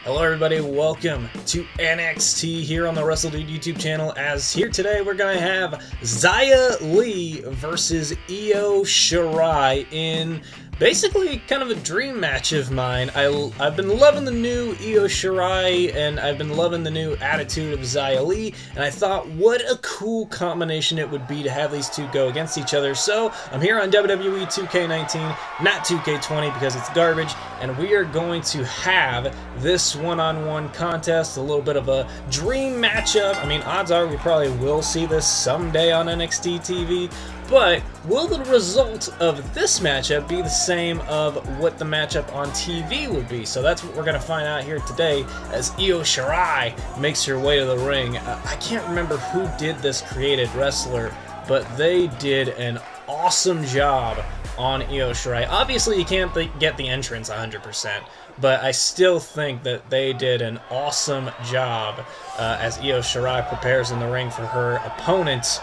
Hello everybody, welcome to NXT here on the Wrestle Dude YouTube channel. As here today we're going to have Xia Li versus Io Shirai in basically kind of a dream match of mine. I, I've been loving the new Io Shirai and I've been loving the new attitude of Xia Li and I thought what a cool combination it would be to have these two go against each other. So I'm here on WWE 2K19, not 2K20 because it's garbage, and we are going to have this one-on-one -on -one contest, a little bit of a dream matchup. I mean, odds are we probably will see this someday on NXT TV, but will the result of this matchup be the same of what the matchup on TV would be? So that's what we're going to find out here today as Io Shirai makes her way to the ring. Uh, I can't remember who did this created wrestler, but they did an awesome job on Io Shirai. Obviously, you can't get the entrance 100%, but I still think that they did an awesome job uh, as Io Shirai prepares in the ring for her opponent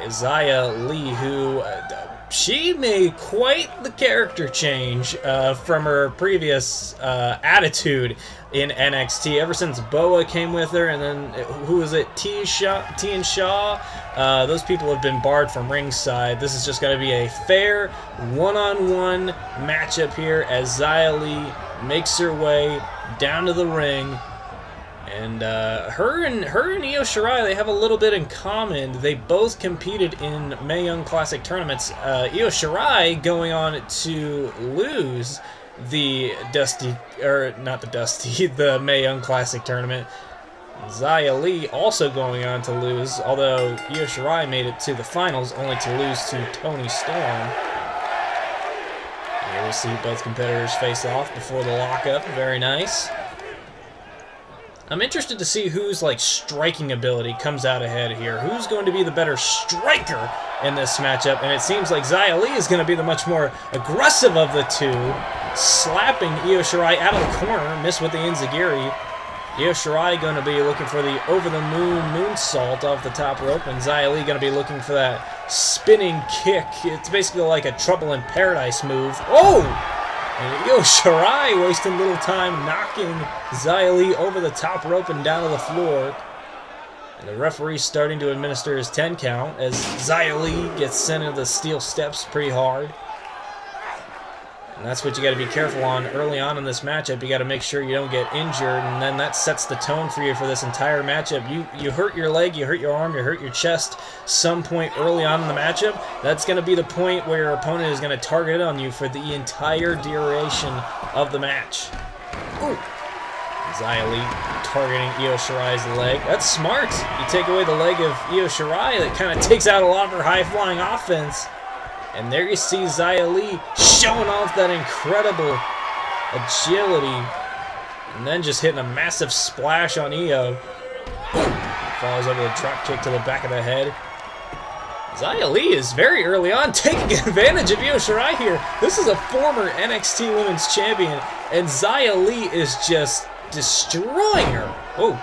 Xia Li, who uh, she made quite the character change uh, from her previous uh, attitude in NXT. Ever since Boa came with her, and then uh, who was it? T Shaw, T and Shaw. Uh, those people have been barred from ringside. This is just going to be a fair one-on-one matchup here as Xia Li makes her way down to the ring and uh, her and her and Io Shirai, they have a little bit in common. They both competed in Mae Young Classic tournaments. Uh, Io Shirai going on to lose the Dusty, or not the Dusty, the Mae Young Classic tournament. Xia Li also going on to lose, although Io Shirai made it to the finals, only to lose to Toni Storm. Here we see both competitors face off before the lockup. Very nice. I'm interested to see whose like striking ability comes out ahead here. Who's going to be the better striker in this matchup? And it seems like Xia Li is going to be the much more aggressive of the two, slapping Io Shirai out of the corner, miss with the Enzuigiri. Io Shirai going to be looking for the over-the-moon moonsault off the top rope, and Xia Li going to be looking for that spinning kick. It's basically like a Trouble in Paradise move. Oh! And Io Shirai wasting little time knocking Xia over the top rope and down to the floor. And the referee's starting to administer his 10 count as Xia gets sent into the steel steps pretty hard. And that's what you got to be careful on early on in this matchup. You got to make sure you don't get injured, and then that sets the tone for you for this entire matchup. You you hurt your leg, you hurt your arm, you hurt your chest some point early on in the matchup. That's going to be the point where your opponent is going to target it on you for the entire duration of the match. Ooh. Xia targeting Io Shirai's leg. That's smart. You take away the leg of Io Shirai, that kind of takes out a lot of her high-flying offense. And there you see Xia Li showing off that incredible agility. And then just hitting a massive splash on Io. Follows over the drop kick to the back of the head. Xia Li is very early on taking advantage of Io Shirai here. This is a former NXT Women's Champion, and Xia Li is just destroying her. Oh,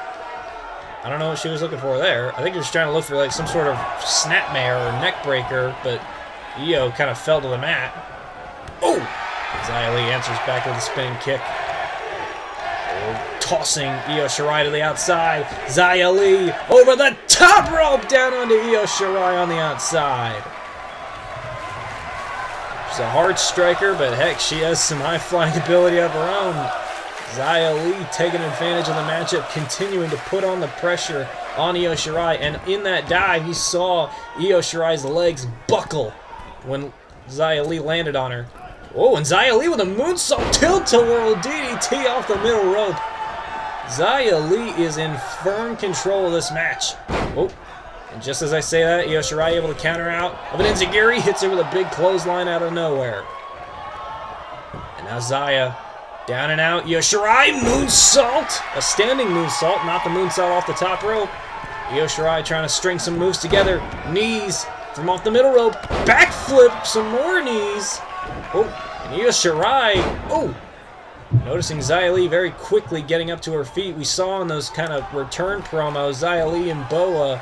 I don't know what she was looking for there. I think she was trying to look for like some sort of snapmare or neck breaker, but Io kind of fell to the mat. Oh! Xia answers back with a spinning kick. Oh, tossing Io Shirai to the outside. Xia over the top rope down onto Io Shirai on the outside. She's a hard striker, but heck, she has some high-flying ability of her own. Xia Li taking advantage of the matchup, continuing to put on the pressure on Io Shirai. And in that dive, you saw Io Shirai's legs buckle when Xia Li landed on her. Oh, and Xia Li with a moonsault tilt-a-whirl DDT off the middle rope. Xia Li is in firm control of this match. Oh, and just as I say that, Io Shirai able to counter out of an hits her with a big clothesline out of nowhere. And now Xia down and out. Io Shirai moonsault, a standing moonsault, not the moonsault off the top rope. Io Shirai trying to string some moves together. Knees, from off the middle rope. Backflip, some more knees. Oh, and Io Shirai. Oh, noticing Xia very quickly getting up to her feet. We saw in those kind of return promos, Xia and Boa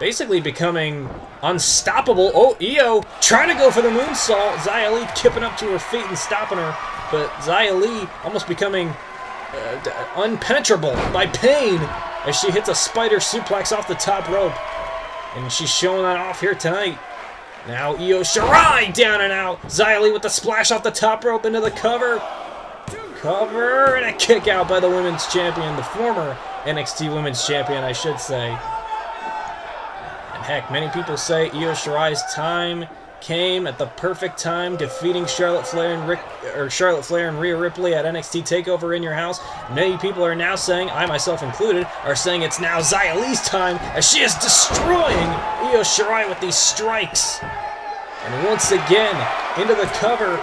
basically becoming unstoppable. Oh, Io trying to go for the moonsault. Xia Li kipping up to her feet and stopping her. But Xia almost becoming uh, unpenetrable by pain as she hits a spider suplex off the top rope. And she's showing that off here tonight. Now Io Shirai down and out. Li with the splash off the top rope into the cover. Cover and a kick out by the women's champion, the former NXT women's champion, I should say. And heck, many people say Io Shirai's time came at the perfect time, defeating Charlotte Flair and Rick or Charlotte Flair and Rhea Ripley at NXT Takeover in your house. Many people are now saying, I myself included, are saying it's now Xia Li's time as she is destroying Io Shirai with these strikes. And once again, into the cover,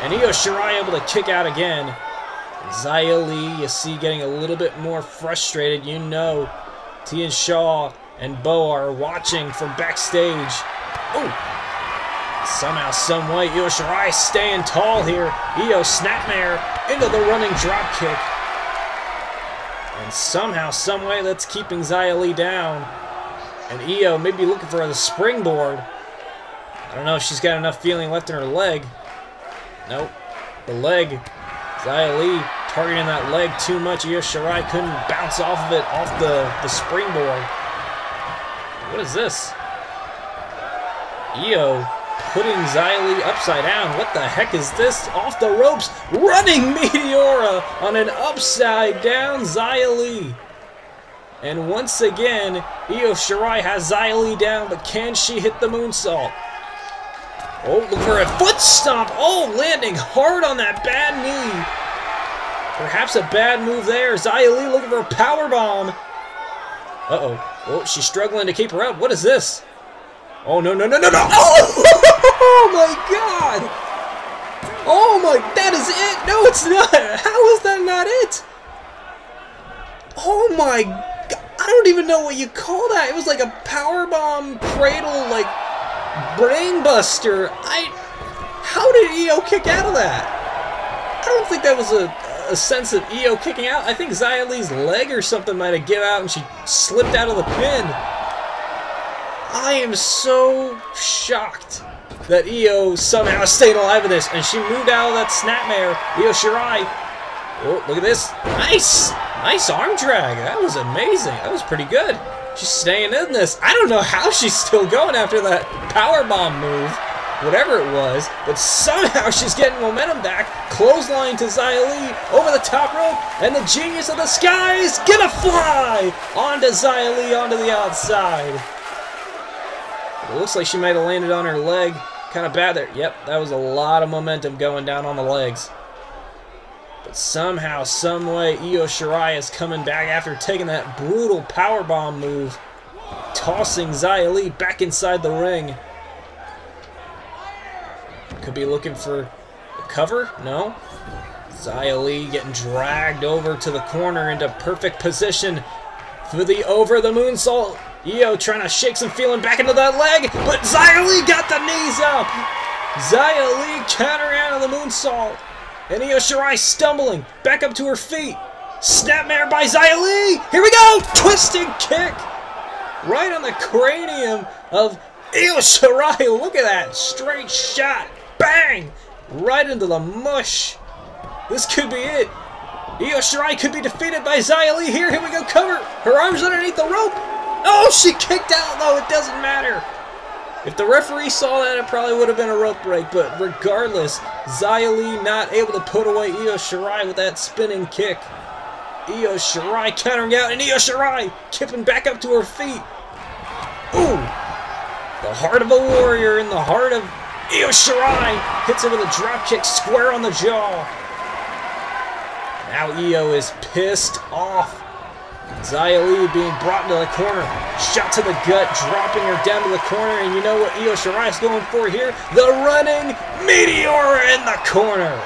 and Io Shirai able to kick out again. Xia Li, you see, getting a little bit more frustrated. You know, Tian Sha and Bo are watching from backstage. Oh! Somehow, someway, Io Shirai staying tall here. Io snapmare into the running drop kick. And somehow, someway, that's keeping Xia Li down. And Io maybe looking for the springboard. I don't know if she's got enough feeling left in her leg. Nope. The leg. Xia Li targeting that leg too much. Io Shirai couldn't bounce off of it, off the, the springboard. What is this? Io putting Li upside down. What the heck is this? Off the ropes, running Meteora on an upside down Li. And once again, Io Shirai has Li down, but can she hit the moonsault? Oh, look for a foot stomp. Oh, landing hard on that bad knee. Perhaps a bad move there. Li looking for a power bomb. Uh-oh. Oh, she's struggling to keep her up. What is this? Oh, no, no, no, no, no. Oh, oh my God. Oh, my. That is it. No, it's not. How is that not it? Oh, my God. I don't even know what you call that. It was like a power bomb cradle, like brainbuster. I. How did Io kick out of that? I don't think that was a, a sense of Io kicking out. I think Xia leg or something might have given out and she slipped out of the pin. I am so shocked that Io somehow stayed alive in this, and she moved out of that snapmare. Io Shirai. Oh, look at this. Nice! Nice arm drag. That was amazing. That was pretty good. She's staying in this. I don't know how she's still going after that power bomb move, whatever it was, but somehow she's getting momentum back. Clothesline to Xia over the top rope, and the genius of the skies gonna fly onto Xia onto the outside. It looks like she might have landed on her leg. Kind of bad there. Yep, that was a lot of momentum going down on the legs. But somehow, someway, Io Shirai is coming back after taking that brutal powerbomb move. Tossing Xia Li back inside the ring. Could be looking for a cover? No. Xia Li getting dragged over to the corner into perfect position for the over the moonsault. Io trying to shake some feeling back into that leg, but Xia Li got the knees up. Xia Li counter out of the moonsault. And Io Shirai stumbling back up to her feet. Snapmare by Xia Li. Here we go. Twisting kick. Right on the cranium of Io Shirai. Look at that. Straight shot. Bang. Right into the mush. This could be it. Io Shirai could be defeated by Xia Li here. Here we go. Cover. Her arms underneath the rope. Oh, she kicked out, though. It doesn't matter. If the referee saw that, it probably would have been a rope break. But regardless, Xia Li not able to put away Io Shirai with that spinning kick. Io Shirai countering out, and Io Shirai kipping back up to her feet. Ooh! The heart of a warrior in the heart of Io Shirai hits her with a drop kick square on the jaw. Now Io is pissed off. Xia Li being brought into the corner. Shot to the gut, dropping her down to the corner. And you know what Io Shirai is going for here? The running Meteor in the corner.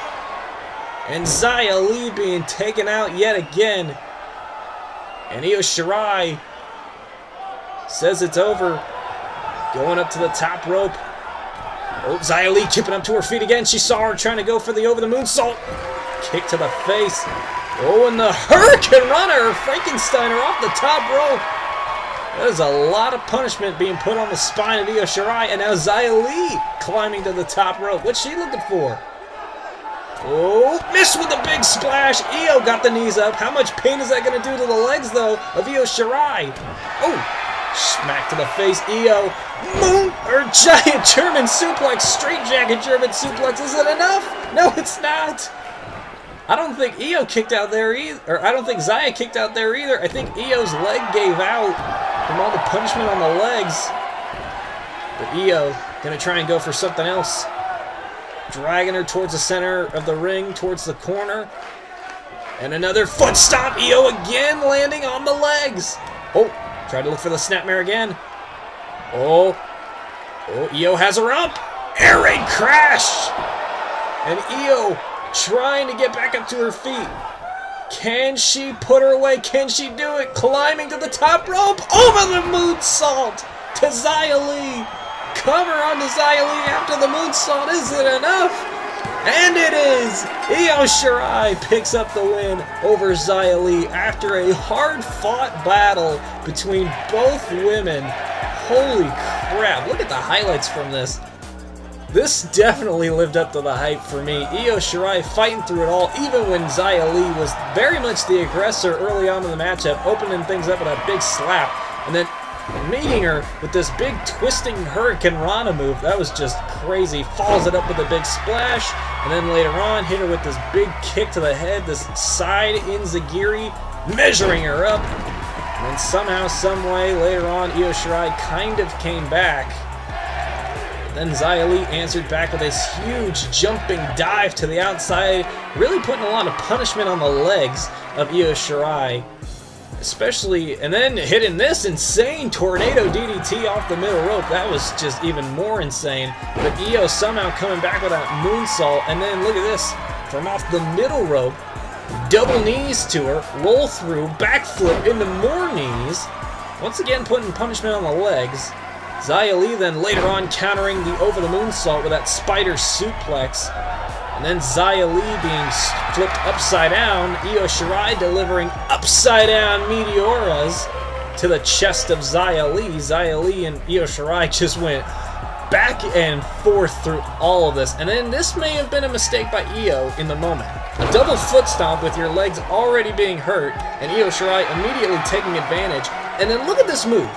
And Xia Li being taken out yet again. And Io Shirai says it's over. Going up to the top rope. Oh, Xia Li chipping up to her feet again. She saw her trying to go for the over the moonsault. Kick to the face. Oh, and the Hurricanrana, Frankensteiner off the top rope. There's a lot of punishment being put on the spine of Io Shirai, and now Xia Li climbing to the top rope. What's she looking for? Oh, missed with a big splash. Io got the knees up. How much pain is that going to do to the legs, though, of Io Shirai? Oh, smack to the face. Io, moon, or giant German suplex, straight jacket German suplex. Is it enough? No, it's not. I don't think Io kicked out there either, or I don't think Xia kicked out there either. I think Io's leg gave out from all the punishment on the legs. But Io gonna try and go for something else. Dragging her towards the center of the ring, towards the corner. And another foot stomp. Io again landing on the legs. Oh, tried to look for the snapmare again. Oh, oh, Io has her up. Air raid crash. And Io trying to get back up to her feet. Can she put her away? Can she do it? Climbing to the top rope over the moonsault to Xia Li. Cover on to Xia Li after the moonsault. Is it enough? And it is! Io Shirai picks up the win over Xia Li after a hard-fought battle between both women. Holy crap, look at the highlights from this. This definitely lived up to the hype for me. Io Shirai fighting through it all, even when Xia Li was very much the aggressor early on in the matchup, opening things up with a big slap, and then meeting her with this big twisting Hurricanrana move. That was just crazy. Follows it up with a big splash, and then later on hit her with this big kick to the head, this side Enzuigiri, measuring her up. And then somehow, someway, later on, Io Shirai kind of came back. Then Xia answered back with this huge jumping dive to the outside, really putting a lot of punishment on the legs of Io Shirai. Especially, and then hitting this insane tornado DDT off the middle rope. That was just even more insane. But Io somehow coming back with that moonsault, and then look at this, from off the middle rope, double knees to her, roll through, backflip into more knees. Once again putting punishment on the legs. Xia Li then later on countering the over the moonsault with that spider suplex. And then Xia Li being flipped upside down. Io Shirai delivering upside down Meteoras to the chest of Xia Li. Xia Li and Io Shirai just went back and forth through all of this. And then this may have been a mistake by Io in the moment. A double foot stomp with your legs already being hurt, and Io Shirai immediately taking advantage. And then look at this move.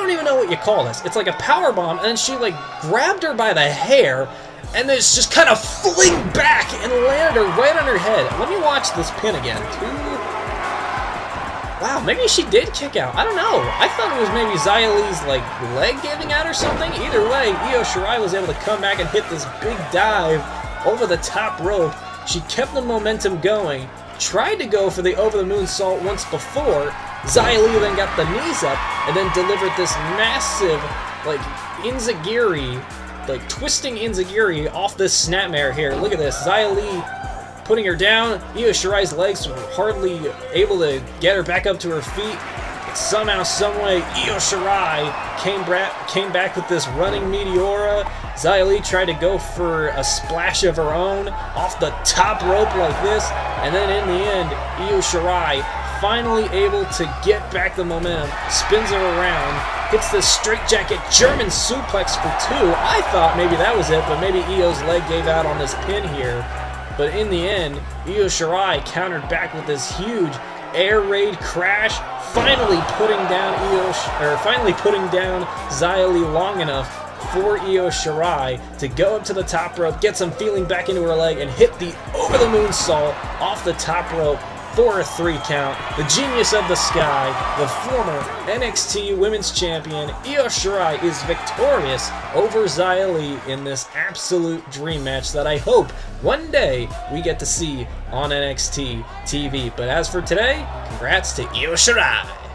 Don't even know what you call this. It's like a power bomb, and then she like grabbed her by the hair, and then just kind of fling back and landed her right on her head. Let me watch this pin again. Wow, maybe she did kick out. I don't know. I thought it was maybe Li's like leg giving out or something. Either way, Io Shirai was able to come back and hit this big dive over the top rope. She kept the momentum going, tried to go for the over the moonsault once before, Xia then got the knees up and then delivered this massive, like, Enzuigiri, like, twisting Enzuigiri off this snapmare here. Look at this. Xia putting her down. Io Shirai's legs were hardly able to get her back up to her feet. But somehow, someway, Io Shirai came, came back with this running Meteora. Xia tried to go for a splash of her own off the top rope like this. And then in the end, Io Shirai finally able to get back the momentum, spins her around, hits the straightjacket German suplex for two. I thought maybe that was it, but maybe Io's leg gave out on this pin here. But in the end, Io Shirai countered back with this huge air raid crash, finally putting down Io, or finally putting down Xia long enough for Io Shirai to go up to the top rope, get some feeling back into her leg, and hit the over the moon moonsault off the top rope for a three count. The genius of the sky, the former NXT Women's Champion, Io Shirai is victorious over Xia Li in this absolute dream match that I hope one day we get to see on NXT TV. But as for today, congrats to Io Shirai.